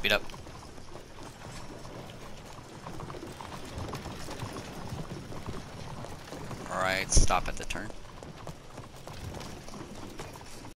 speed up. Alright, stop at the turn.